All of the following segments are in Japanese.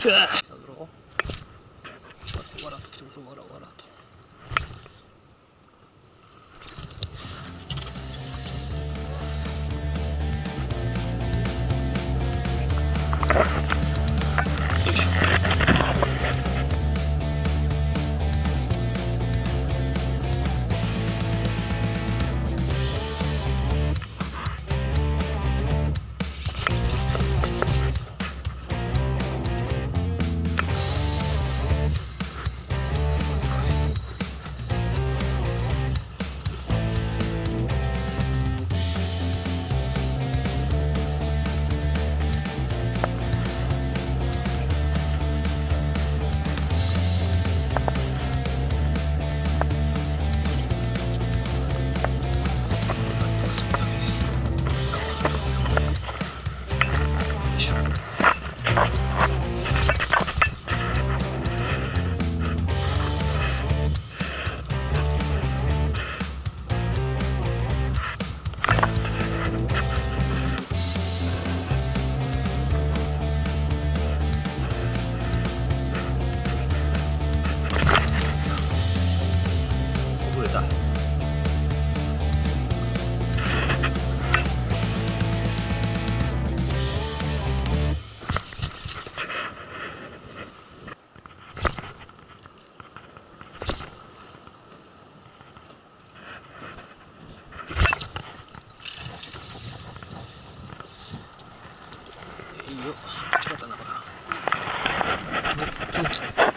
这圈。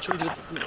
ちょいとやってくる。